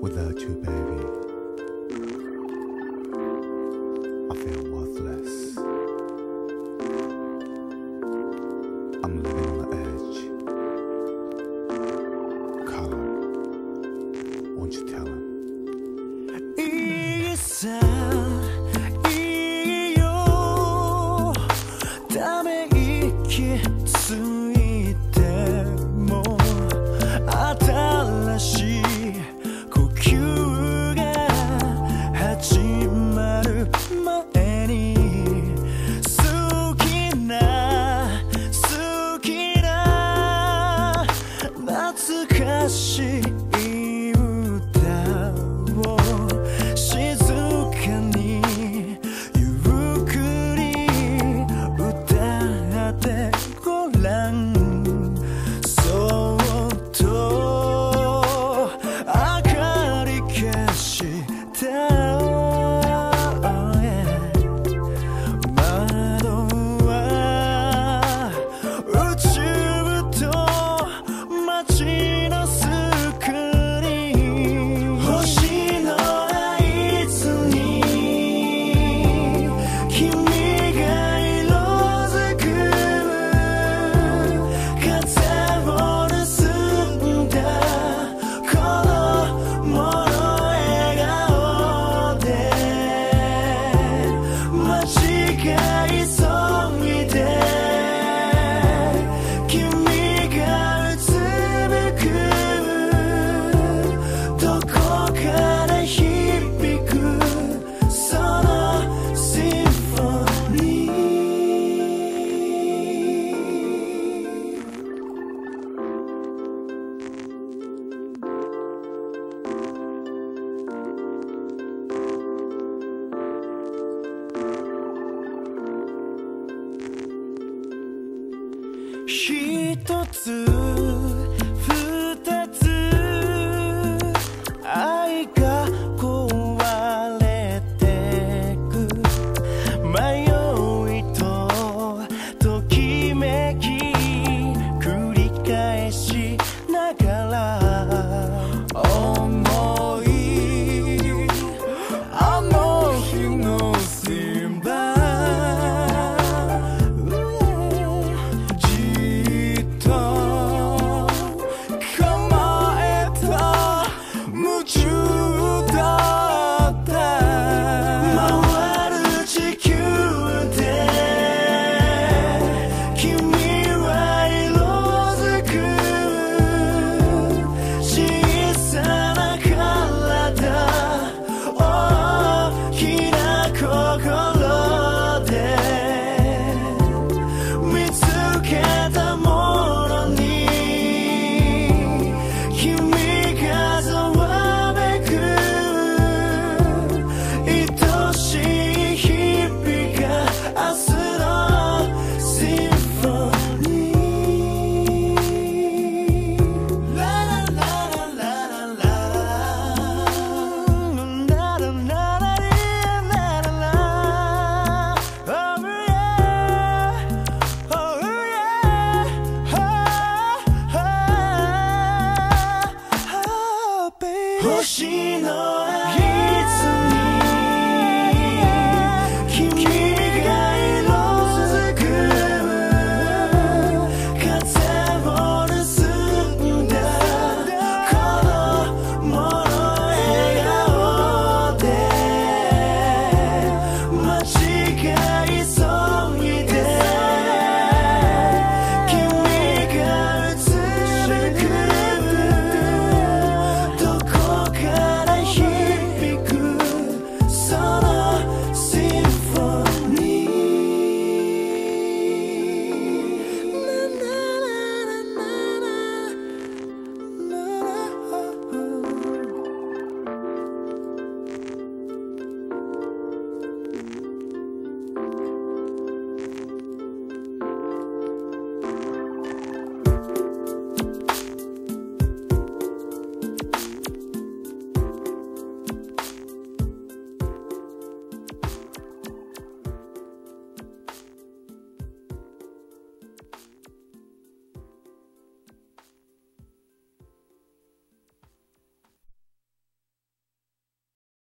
Without you, baby, I feel worthless. I'm living on the edge. Color, won't you tell him? 一つ二つ愛が壊れてく。No.